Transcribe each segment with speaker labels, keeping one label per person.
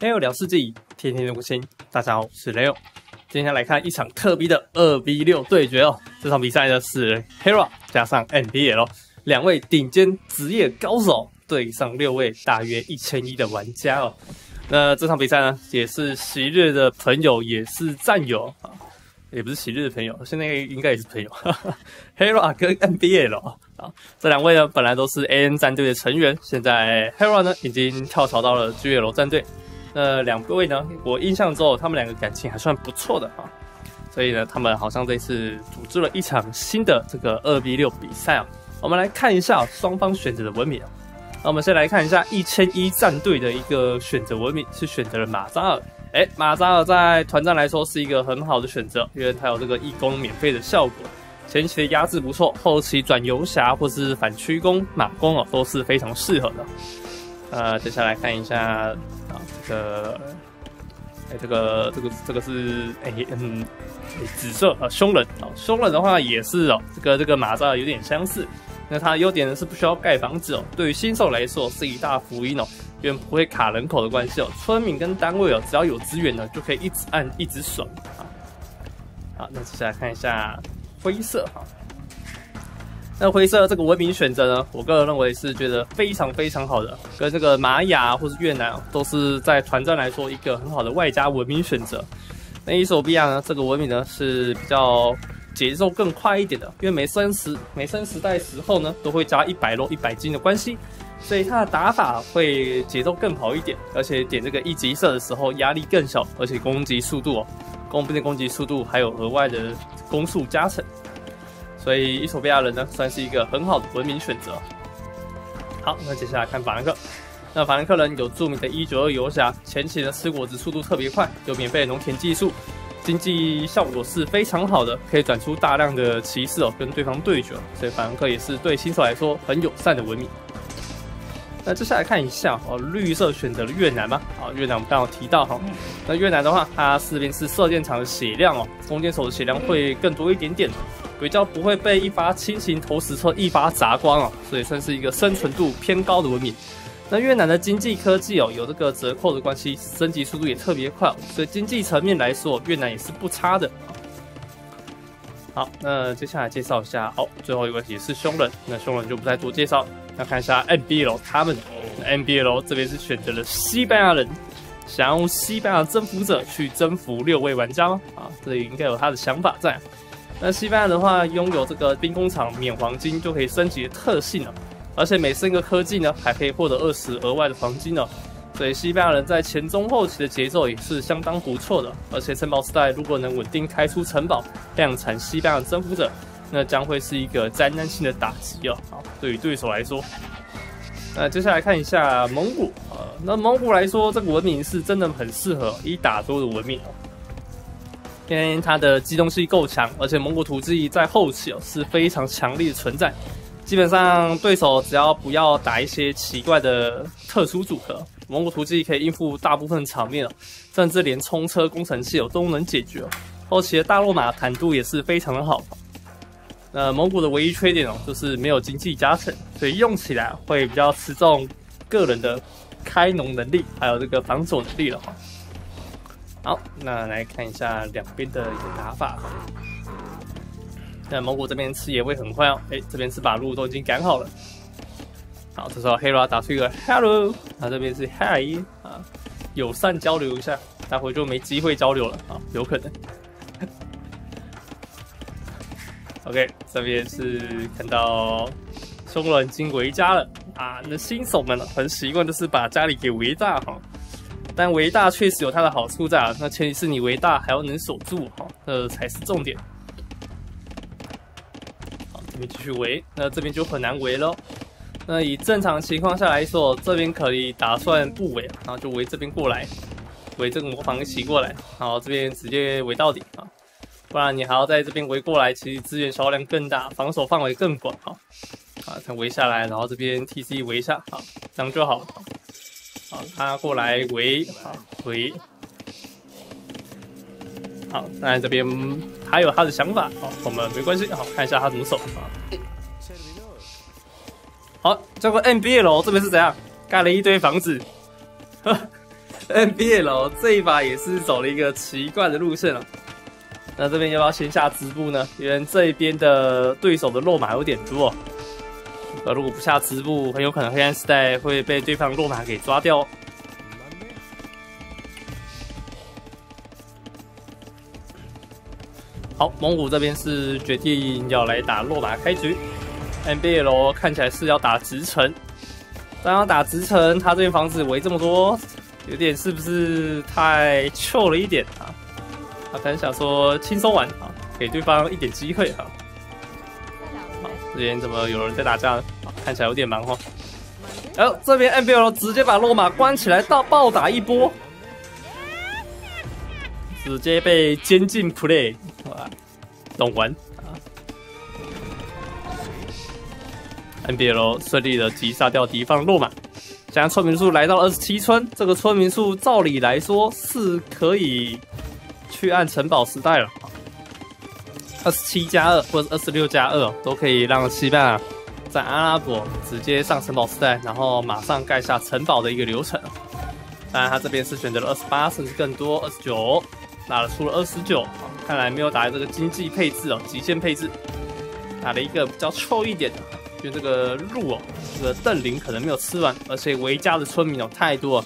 Speaker 1: Leo 聊世纪，天天更新。大家好，我是 Leo。今天来看一场特别的二 v 六对决哦。这场比赛呢是 Hera 加上 NBL 两位顶尖职业高手对上六位大约一千一的玩家哦。那这场比赛呢也是昔日的朋友，也是战友啊，也不是昔日的朋友，现在应该也是朋友。哈哈 Hera 跟 NBL 啊，这两位呢本来都是 AN 战队的成员，现在 Hera 呢已经跳槽到了 GL 战队。那两位呢？我印象中，他们两个感情还算不错的啊，所以呢，他们好像这次组织了一场新的这个二 v 六比赛啊。我们来看一下双方选择的文明啊。那我们先来看一下一千一战队的一个选择文明，是选择了马扎尔。哎，马扎尔在团战来说是一个很好的选择，因为他有这个义工免费的效果，前期的压制不错，后期转游侠或是反曲弓、马弓哦都是非常适合的。呃，接下来看一下啊。这个，哎，这个，这个，这个是，哎，嗯，紫色啊，凶人啊，凶人的话也是哦，这个这个马扎有点相似。那它的优点呢是不需要盖房子哦，对于新手来说是一大福音哦，因为不会卡人口的关系哦，村民跟单位哦，只要有资源呢就可以一直按一直爽啊。好，那接下来看一下灰色哈。那灰色这个文明选择呢，我个人认为是觉得非常非常好的，跟这个玛雅或是越南都是在团战来说一个很好的外加文明选择。那伊索比亚呢，这个文明呢是比较节奏更快一点的，因为每升时每升时代时候呢都会加一百肉一百金的关系，所以它的打法会节奏更好一点，而且点这个一级色的时候压力更小，而且攻击速度哦，弓兵的攻击速度还有额外的攻速加成。所以伊索比亚人呢，算是一个很好的文明选择。好，那接下来看法兰克。那法兰克人有著名的192游侠，前期的吃果子速度特别快，有免费农田技术，经济效果是非常好的，可以转出大量的骑士哦，跟对方对决。所以法兰克也是对新手来说很友善的文明。那接下来看一下哦，绿色选择了越南吗？好，越南我们刚好提到哈。那越南的话，它四边是射箭场的血量哦，弓箭手的血量会更多一点点。比较不会被一发轻型投石车一发砸光哦，所以算是一个生存度偏高的文明。那越南的经济科技哦，有这个折扣的关系，升级速度也特别快，所以经济层面来说，越南也是不差的。好，那接下来介绍一下哦，最后一个题是凶人，那凶人就不再多介绍，那看一下 NBL 他们，NBL 这边是选择了西班牙人，想用西班牙征服者去征服六位玩家吗？啊，这里应该有他的想法在。那西班牙的话，拥有这个兵工厂免黄金就可以升级的特性了，而且每升一个科技呢，还可以获得二十额外的黄金呢。所以西班牙人在前中后期的节奏也是相当不错的。而且城堡时代如果能稳定开出城堡，量产西班牙征服者，那将会是一个灾难性的打击哦。好，对于对手来说，那接下来看一下蒙古啊，那蒙古来说，这个文明是真的很适合一打多的文明。因为它的机动性够强，而且蒙古图记在后期哦是非常强力的存在。基本上对手只要不要打一些奇怪的特殊组合，蒙古图记可以应付大部分场面哦，甚至连冲车工程器哦都能解决哦。后期的大罗马坦度也是非常的好。那蒙古的唯一缺点哦就是没有经济加成，所以用起来会比较吃重个人的开农能力，还有这个防守能力了哈。好，那来看一下两边的一个打法。那蒙古这边吃野会很快哦，哎，这边是把路都已经赶好了。好，这时候黑拉打出一个 hello，啊，这边是 hi 啊，友善交流一下，待会就没机会交流了啊，有可能。OK，这边是看到松软金回家了啊，那新手们很习惯就是把家里给围炸哈。但围大确实有它的好处在啊，那前提是你围大还要能守住哈，这才是重点。好，这边继续围，那这边就很难围喽。那以正常情况下来说，这边可以打算不围，然后就围这边过来，围这个魔方一起过来，然后这边直接围到底啊，不然你还要在这边围过来，其实资源消耗量更大，防守范围更广哈。啊，才围下来，然后这边 T C 围一下，好，这样就好。好，他过来围，好围，好，那这边还有他的想法，好，我们没关系，好看一下他怎么守啊。好，这个 NBA 楼这边是怎样？盖了一堆房子，NBL 这一把也是走了一个奇怪的路线了。那这边要不要先下织布呢？因为这边的对手的落马有点多，呃，如果不下织布，很有可能黑暗时代会被对方落马给抓掉。好，蒙古这边是决定要来打落马开局，NBL 看起来是要打直城，但要打直城，他这边房子围这么多，有点是不是太臭了一点啊？他可能想说轻松玩啊，给对方一点机会哈。好，这边怎么有人在打架？看起来有点忙哦。然后这边 NBL 直接把落马关起来，到暴打一波，直接被监禁 play，哇，懂玩啊！NBL 顺利的击杀掉敌方落马，现在村民数来到二十七村，这个村民数照理来说是可以。去按城堡时代了，二十七加二或者二十六加二都可以让西班牙在阿拉伯直接上城堡时代，然后马上盖下城堡的一个流程。当然，他这边是选择了二十八甚至更多，二十九打了出了二十九，看来没有打这个经济配置哦，极限配置，打了一个比较臭一点的，就这个鹿哦，这个邓林可能没有吃完，而且维加的村民有太多。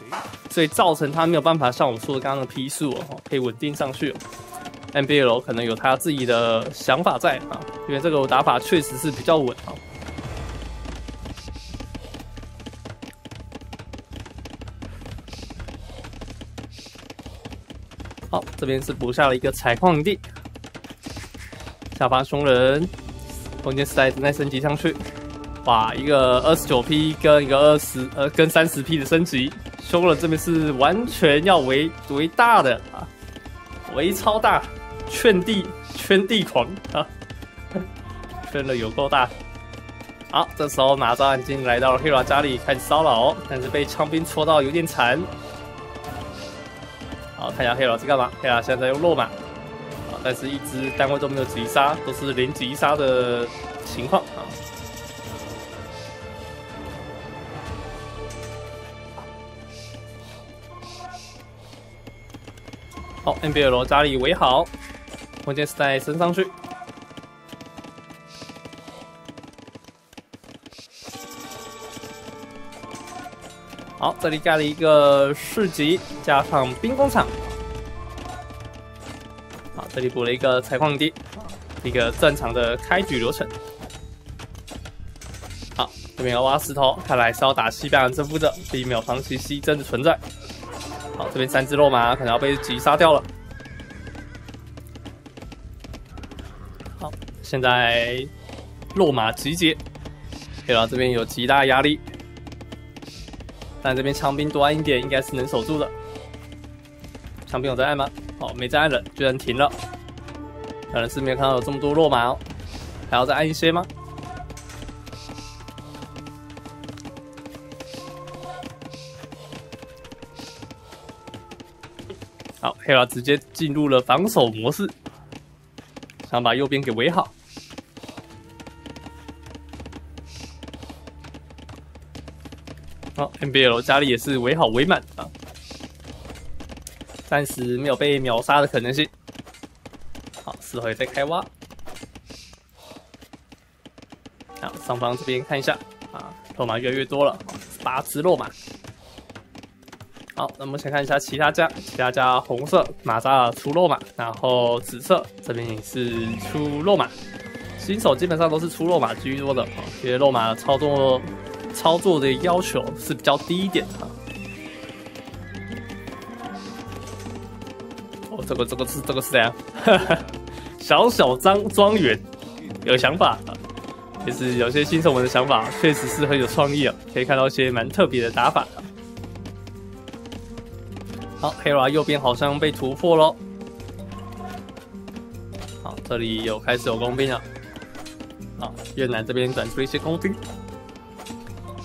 Speaker 1: 所以造成他没有办法像我说的刚刚的批数哦，可以稳定上去。NBL 可能有他自己的想法在啊，因为这个打法确实是比较稳啊。好，这边是补下了一个采矿地，下方凶人，空间时代正在升级上去，哇，一个二十九 P 跟一个二十呃跟三十 P 的升级。凶了，这边是完全要围围大的啊，围超大，圈地圈地狂啊，圈的有够大。好，这时候拿着已经来到了黑老家里开始骚扰，但是被枪兵戳到有点惨。好，看一下黑老在干嘛？黑娃现在用落马，啊，但是一支单位都没有击杀，都是零击杀的情况啊。好，NBL 家里围好，关键是在升上去。好，这里盖了一个市集，加上兵工厂。好，这里补了一个采矿地，一个正常的开局流程。好，这边要挖石头，看来是要打西班牙征服者，并没有放弃西征的存在。好，这边三只肉马可能要被击杀掉了。现在落马集结，黑狼这边有极大压力，但这边枪兵多按一点，应该是能守住的。枪兵有在按吗？哦，没在按了，居然停了，可能是没有看到有这么多落马哦，还要再按一些吗？好，黑娃直接进入了防守模式，想把右边给围好。，NBL 家里也是围好围满啊，暂时没有被秒杀的可能性。好，四回再开挖。好，上方这边看一下啊，落马越来越多了，八只落马。好，那么先看一下其他家，其他家红色马扎尔出落马，然后紫色这边也是出落马，新手基本上都是出落马居多的，因为落马操作操作的要求是比较低一点的。哦，这个这个是这个是这样？小小张庄园有想法其实有些新手们的想法确实是很有创意啊，可以看到一些蛮特别的打法。好，黑娃右边好像被突破喽。好，这里有开始有工兵了。好，越南这边转出一些工兵。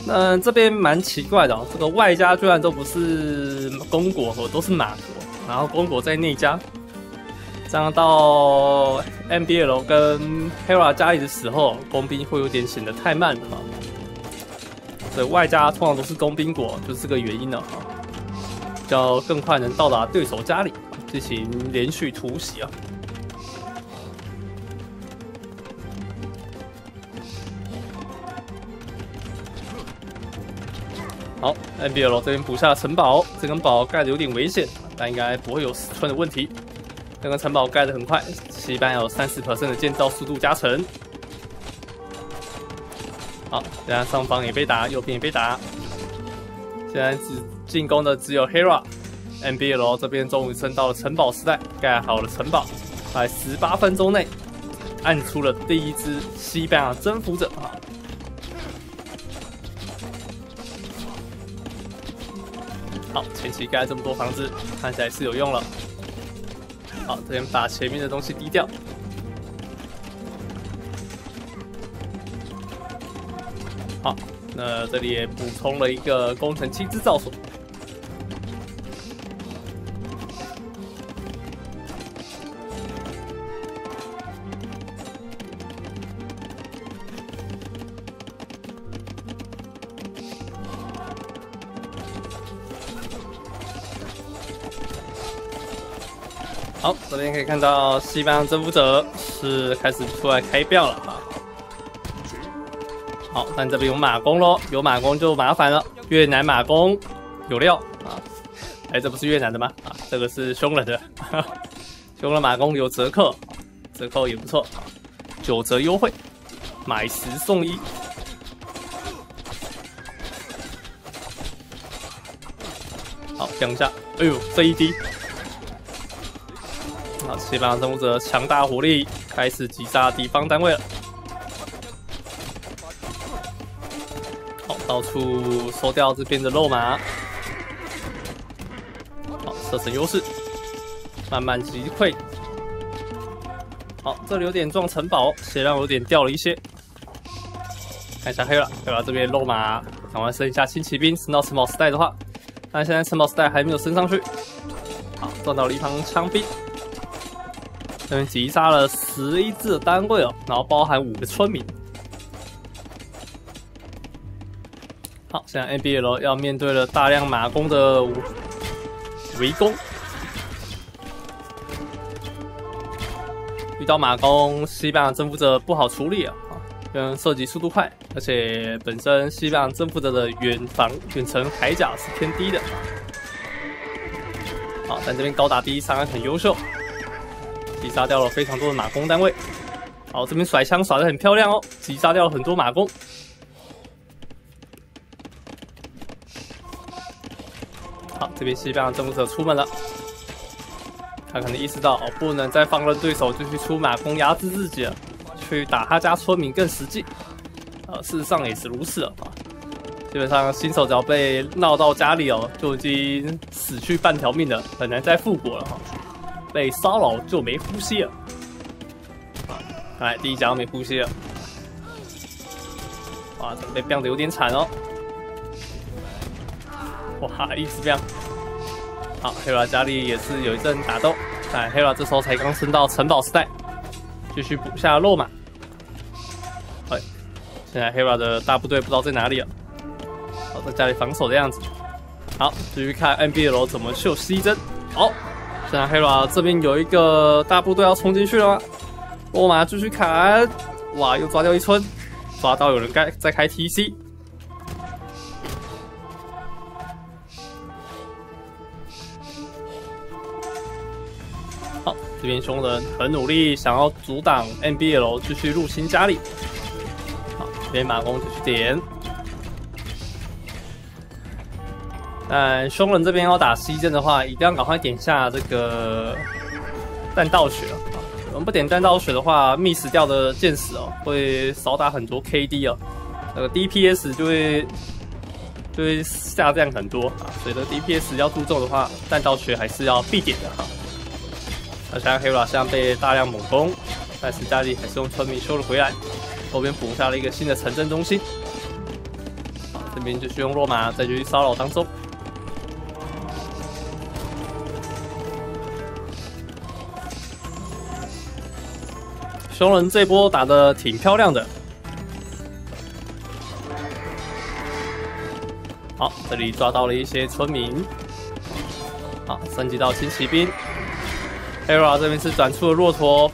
Speaker 1: 嗯这边蛮奇怪的哦，这个外家居然都不是公国，和都是马国，然后公国在内家。这样到 M B L 跟 Hera 家里的时候，工兵会有点显得太慢了。所以外家通常都是工兵国，就是这个原因了哈。要更快能到达对手家里进行连续突袭啊。，NBL 这边补下城堡，这根堡盖的有点危险，但应该不会有死穿的问题。这个城堡盖的很快，西班牙有三十的建造速度加成。好，现在上方也被打，右边也被打。现在只进攻的只有 Hera，NBL 这边终于升到了城堡时代，盖好了城堡，在十八分钟内按出了第一支西班牙征服者啊！盖这么多房子，看起来是有用了。好，这边把前面的东西低掉。好，那这里也补充了一个工程机制造所。这边可以看到西班牙征服者是开始出来开票了啊。好，但这边有马弓喽，有马弓就麻烦了。越南马弓有料啊！哎，这不是越南的吗？啊，这个是匈人的，匈人马弓有折扣，折扣也不错，九折优惠，买十送一。好，降一下，哎呦，这一滴。好，西班牙征服者强大火力开始击杀敌方单位了。好，到处收掉这边的肉马。好，射程优势，慢慢击溃。好，这里有点撞城堡，血量有点掉了一些。看一下黑了，对吧？这边肉马，赶快升一下轻骑兵，升到城堡时代的话，但现在城堡时代还没有升上去。好，撞到了一旁枪兵。这边击杀了十一只单位哦，然后包含五个村民。好，现在 NBL 要面对了大量马弓的围攻，遇到马弓，西班牙征服者不好处理啊，因为射击速度快，而且本身西班牙征服者的远防远程铠甲是偏低的。好，但这边高达第一伤害很优秀。击杀掉了非常多的马弓单位，好，这边甩枪甩的很漂亮哦，击杀掉了很多马弓。好，这边西班牙征服者出门了，他可能意识到哦，不能再放任对手就去出马弓压制自己了，去打他家村民更实际。呃，事实上也是如此啊，基本上新手只要被闹到家里哦，就已经死去半条命了，很难再复活了哈。被骚扰就没呼吸了，啊！来第一脚没呼吸了，哇！准备变的有点惨哦，哇！一直变，好，黑娃家里也是有一阵打斗，但黑娃这时候才刚升到城堡时代，继续补下肉马。哎，现在黑娃的大部队不知道在哪里了，好，在家里防守的样子。好，继续看 NBL 怎么秀西征，好。现在黑娃这边有一个大部队要冲进去了，我马上继续砍，哇，又抓掉一村，抓到有人该在开 TC。好，这边凶人很努力，想要阻挡 NBL 继续入侵家里。好，这边马弓继续点。嗯，凶人这边要打西阵的话，一定要赶快点下这个弹道血啊！我们不点弹道血的话，miss 掉的箭矢哦，会少打很多 KD 哦，那个 DPS 就会就会下降很多啊。所以这 DPS 要注重的话，弹道血还是要必点的哈。那现在黑瓦像被大量猛攻，但是家里还是用村民修了回来，后边补下了一个新的城镇中心。这边继续用落马再继续骚扰当中。熊人这波打的挺漂亮的，好，这里抓到了一些村民，好，升级到轻骑兵。era 这边是转出了骆驼，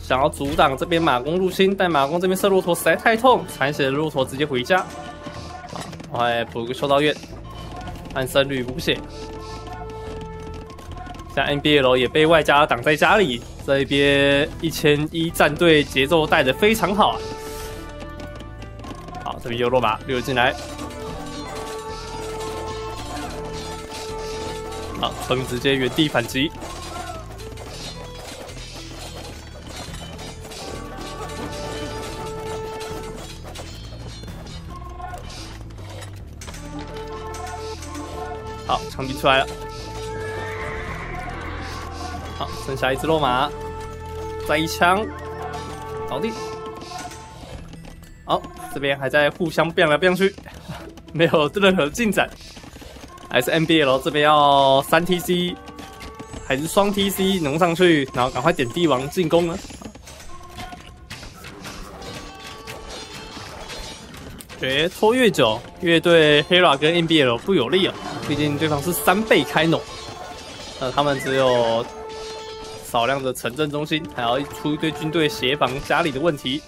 Speaker 1: 想要阻挡这边马弓入侵，但马弓这边射骆驼实在太痛，残血的骆驼直接回家。好，我还补个修道院，暗僧侣补血。像 NBL 也被外加挡在家里，这一边一千一战队节奏带的非常好啊。好，这边又落马溜进来。好，风直接原地反击。好，枪毙出来了。剩下一只落马，再一枪，倒地。好，这边还在互相变来变去，没有任何进展。还是 NBL 这边要三 TC，还是双 TC 能上去，然后赶快点帝王进攻呢？觉拖越久，越对 Hera 跟 NBL 不有利啊。毕竟对方是三倍开农，那他们只有少量的城镇中心，还要出一堆军队协防家里的问题。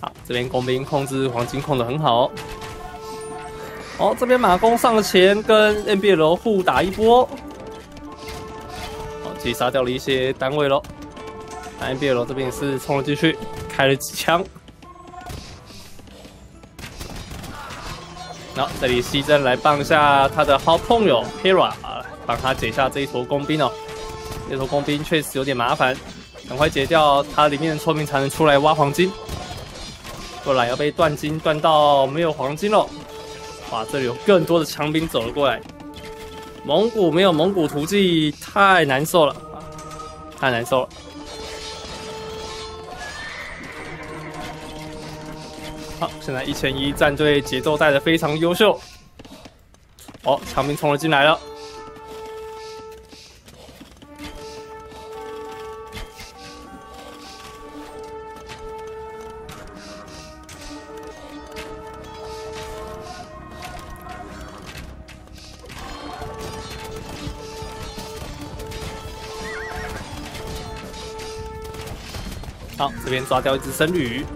Speaker 1: 好，这边工兵控制黄金控的很好。哦，这边马弓上前跟 NBL 互打一波，好，击杀掉了一些单位喽。NBL 这边也是冲了进去，开了几枪。好，这里西征来帮一下他的好朋友 Hera 啊，帮他解下这一坨工兵哦。这坨工兵确实有点麻烦，赶快解掉它里面的村民才能出来挖黄金，不然要被断金断到没有黄金了。哇，这里有更多的强兵走了过来，蒙古没有蒙古图记太难受了，太难受了。好，现在一千一战队节奏带的非常优秀。哦，强兵冲了进来了。好，这边抓掉一只深绿鱼。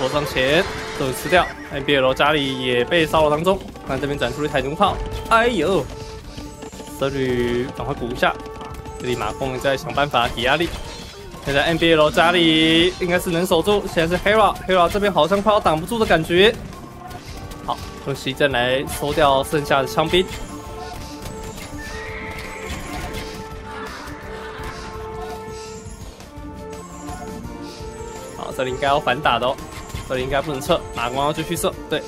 Speaker 1: 骆驼上前，都吃掉。NBL 家里也被骚扰当中。看这边展出了一台牛炮，哎呦！这里赶快补一下。这里马蜂在想办法抵压力。现在 NBL 家里应该是能守住。现在是 Hera，Hera 这边好像快要挡不住的感觉。好，用西阵来收掉剩下的枪兵。好，这里应该要反打的哦。这里应该不能撤，马光要继续射。对，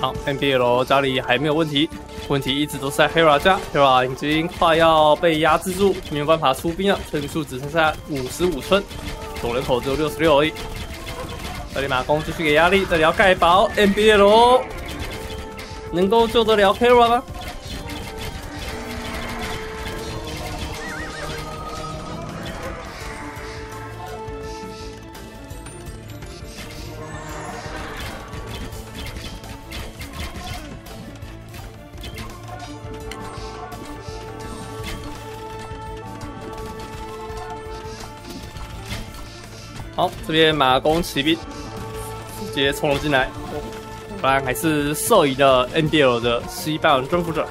Speaker 1: 好，NBL 家里还没有问题，问题一直都是在 Hera 家，Hera 已经快要被压制住，没有办法出兵了，村民数只剩下五十五村，总人口只有六十六而已。这里马工继续给压力，这里要盖堡，NBL 能够救得了 Hera 吗？好，这边马弓骑兵直接冲了进来，果然还是受益的 NBL 的西半征服者。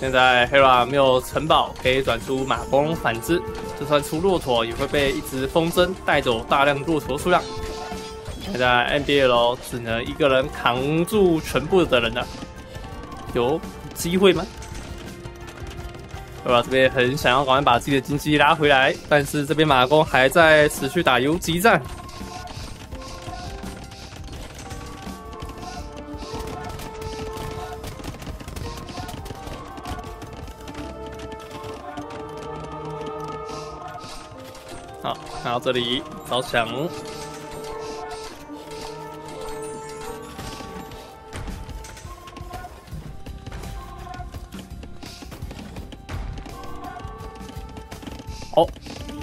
Speaker 1: 现在 Hera 没有城堡可以转出马弓反之，就算出骆驼也会被一直风筝带走大量骆驼数量。现在 NBL 只能一个人扛住全部的人了，有机会吗？对吧？这边很想要赶快把自己的经济拉回来，但是这边马工还在持续打游击战。好，看到这里着墙。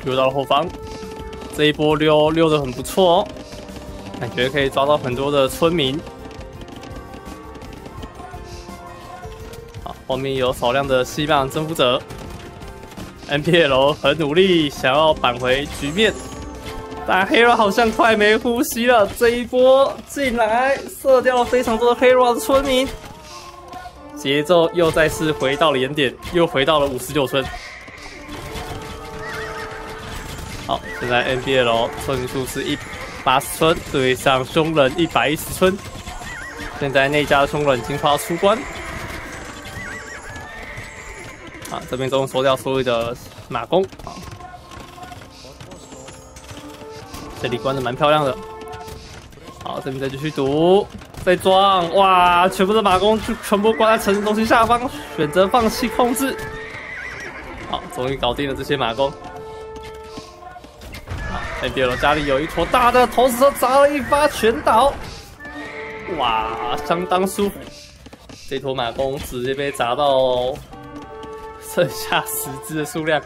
Speaker 1: 溜到了后方，这一波溜溜的很不错哦，感觉可以抓到很多的村民。好，后面有少量的西班牙征服者，NPL 很努力想要扳回局面。但黑 a 好像快没呼吸了，这一波进来射掉了非常多的黑 a 的村民，节奏又再次回到了原点，又回到了五十九村。现在 NBL 村民数是一八十村对上凶人一百一十村，现在内家凶人已经快要出关。啊，这边终于收掉所有的马弓啊。这里关的蛮漂亮的，好，这边再继续堵，再撞，哇，全部的马弓就全部关在城市中心下方，选择放弃控制，好，终于搞定了这些马弓。，NBL 家里有一坨大的投石车砸了一发全倒，哇，相当舒服，这坨马弓直接被砸到剩下十只的数量。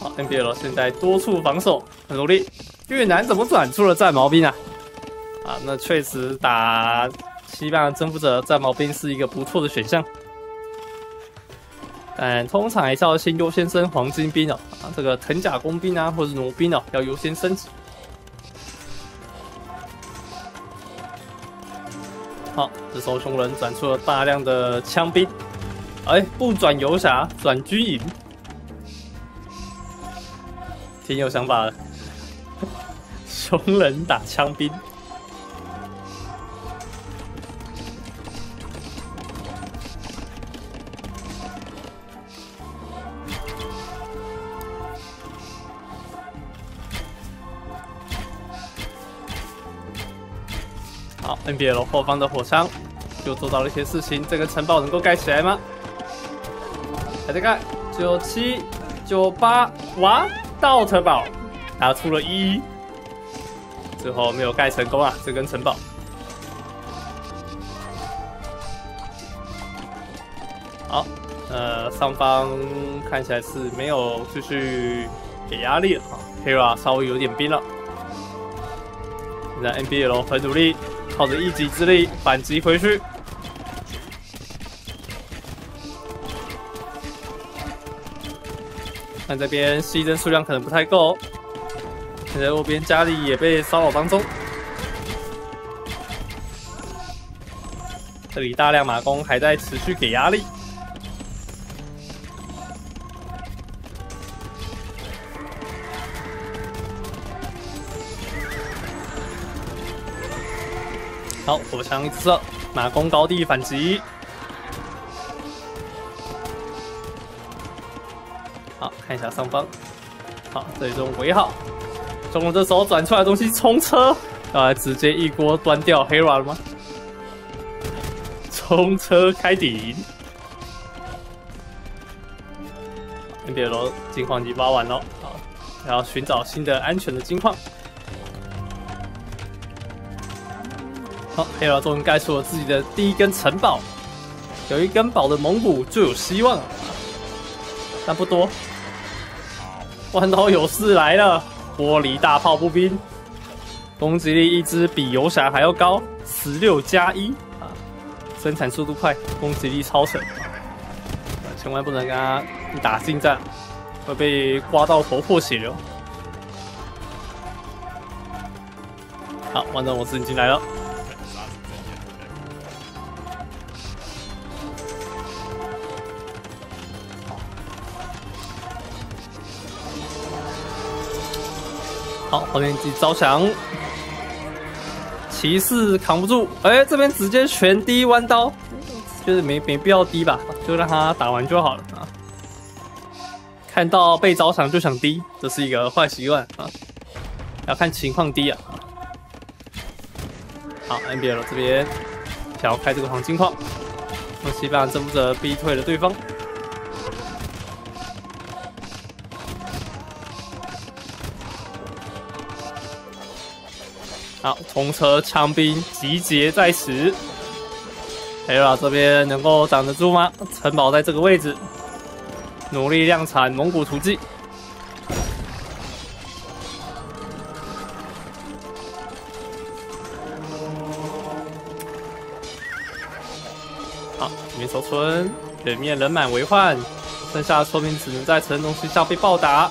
Speaker 1: 好，NBL 现在多处防守，很努力。越南怎么转出了战矛兵啊？啊，那确实打西班牙征服者战矛兵是一个不错的选项，但通常还是要先优先升黄金兵哦。啊，这个藤甲工兵啊，或者弩兵哦，要优先升级。好，这时候凶人转出了大量的枪兵，哎，不转游侠，转军营，挺有想法的。穷人打枪兵，，NBL 后方的火枪又做到了一些事情。这个城堡能够盖起来吗？还在盖，九七九八，哇，到城堡拿出了一。最后没有盖成功啊！这根城堡。好，呃，上方看起来是没有继续给压力了啊。Hera 稍微有点冰了。现在 NBL 很努力，靠着一己之力反击回去。但这边牺牲数量可能不太够。现在右边家里也被骚扰当中，这里大量马弓还在持续给压力。好，火枪一射，马弓高地反击。好，看一下上方，好，这里中围好。中龙这时候转出来的东西冲车，啊，直接一锅端掉 Hera 了吗？冲车开顶，NBL 金矿机挖完了，好，然后寻找新的安全的金矿。好，Hera 终于盖出了自己的第一根城堡，有一根堡的蒙古就有希望，但不多。弯刀有事来了。玻璃大炮步兵，攻击力一支比游侠还要高，十六加一啊！生产速度快，攻击力超神，千万不能跟他一打近战，会被刮到头破血流。好，完成我自己进来了。好，后面击招降，骑士扛不住，哎，这边直接全低弯刀，就是没没必要低吧，就让他打完就好了啊。看到被招降就想低，这是一个坏习惯啊，要看情况低啊。好，NBL 这边想要开这个黄金矿，用西班牙征服者逼退了对方。好，风车枪兵集结在此。黑拉这边能够挡得住吗？城堡在这个位置，努力量产蒙古图技。好，面守村，对面人满为患，剩下的村民只能在城中心下被暴打。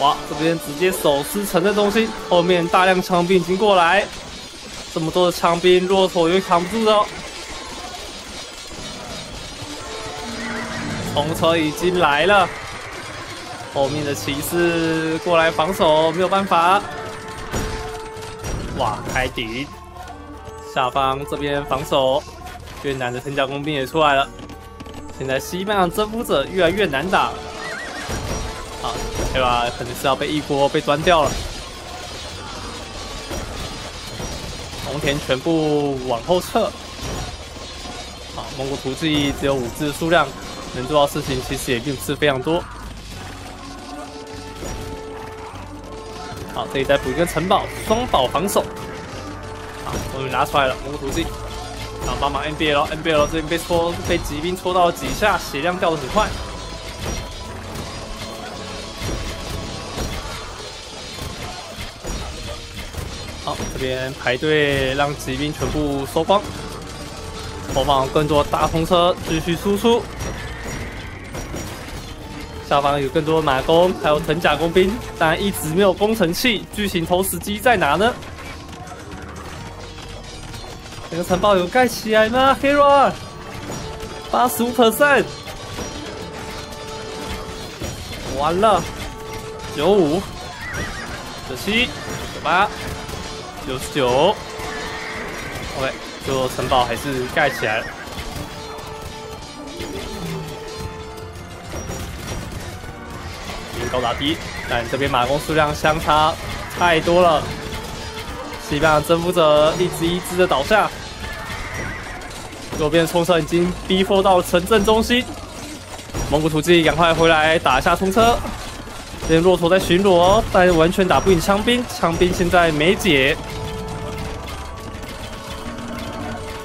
Speaker 1: 哇，这边直接手撕城镇中心，后面大量枪兵已经过来，这么多的枪兵，骆驼又扛不住的。冲车已经来了，后面的骑士过来防守，没有办法。哇，开顶！下方这边防守，越南的藤甲工兵也出来了。现在西班牙征服者越来越难打，好，对吧？可能是要被一波被端掉了。农田全部往后撤。好，蒙古图记只有五只数量，能做到事情其实也并不是非常多。好，这里再补一个城堡，双堡防守。好，终于拿出来了，蒙古图记。好，帮忙 NBL，NBL 这边被戳，被骑兵戳到了几下，血量掉的很快。边排队让骑兵全部收光，投放更多大风车继续输出。下方有更多马弓，还有藤甲工兵，但一直没有工程器。巨型投石机在哪呢？这个城堡有盖起来吗？Hero，八十五 percent，完了，九五，九七，九八，九十九，OK，最后城堡还是盖起来了。高打低，但这边马弓数量相差太多了。西班牙征服者一只一只的倒下，右边的冲车已经逼迫到了城镇中心。蒙古突击赶快回来打一下冲车。这边骆驼在巡逻，但完全打不赢枪兵，枪兵现在没解。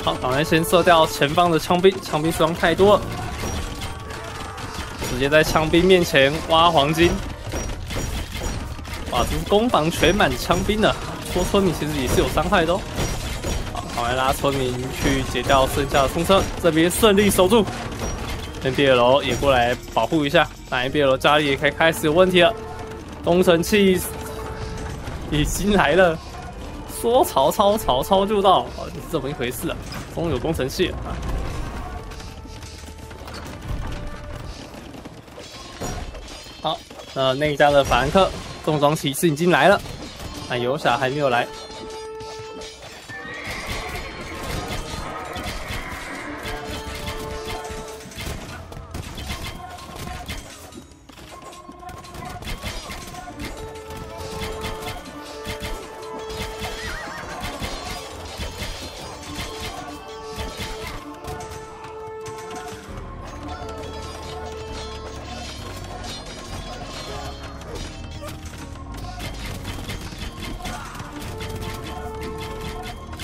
Speaker 1: 好，赶快先射掉前方的枪兵，枪兵数量太多了。直接在枪兵面前挖黄金，哇！这攻防全满枪兵的，戳村民其实也是有伤害的哦。好，赶快拉村民去解掉剩下的冲车，这边顺利守住。NBL 也过来保护一下，那 NBL 家里也可以开始有问题了。工程器已经来了，说曹操，曹操就到，是这么一回事啊。风有工程器啊。好，那那一家的法兰克重装骑士已经来了，那游侠还没有来。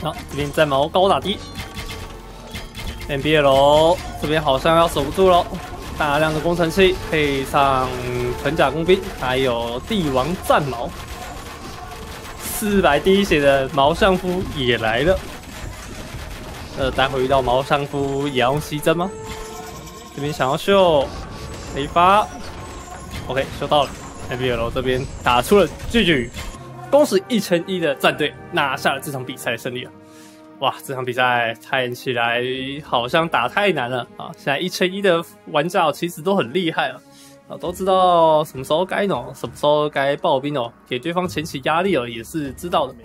Speaker 1: 好，这边战矛高打低，NBL 这边好像要守不住了，大量的工程器配上藤甲工兵，还有帝王战矛，四百滴血的毛相夫也来了。呃，待会遇到毛相夫也要牺牲吗？这边想要秀，没发，OK，秀到了，NBL 这边打出了巨巨。都是一乘一的战队拿下了这场比赛的胜利啊！哇，这场比赛看起来好像打太难了啊！现在一乘一的玩家其实都很厉害啊，啊，都知道什么时候该呢，什么时候该爆兵哦，给对方前期压力哦，也是知道的。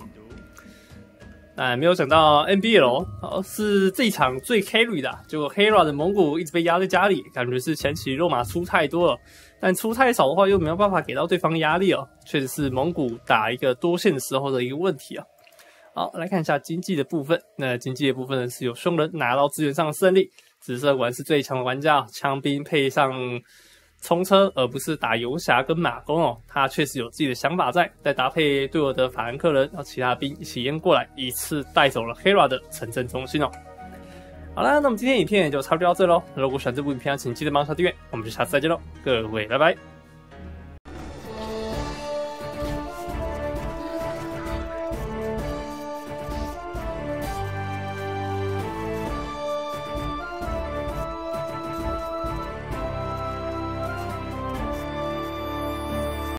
Speaker 1: 哎，没有想到 NBL 哦是这一场最 carry 的，结果 Hera 的蒙古一直被压在家里，感觉是前期肉马出太多了。但出太少的话，又没有办法给到对方压力哦，确实是蒙古打一个多线的时候的一个问题啊。好，来看一下经济的部分。那经济的部分呢，是有凶人拿到资源上的胜利。紫色果然是最强的玩家，枪兵配上冲车，而不是打游侠跟马弓哦。他确实有自己的想法在，再搭配队友的法兰克人，让其他兵一起淹过来，一次带走了 Hera 的城镇中心哦。好啦，那么今天影片就差不多到这喽。如果喜欢这部影片，请记得帮我订阅。我们就下次再见喽，各位，拜拜。